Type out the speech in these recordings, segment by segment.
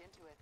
into it.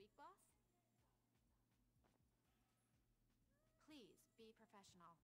Speak, boss? Please be professional.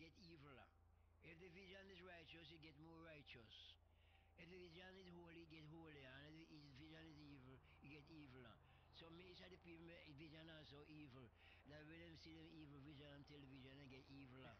Get eviler. If the vision is righteous, it get more righteous. If the vision is holy, it get holier. And if the vision is evil, it get eviler. So make sure the people vision also evil. That when them see them evil vision on television, they get eviler.